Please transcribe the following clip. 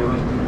doing.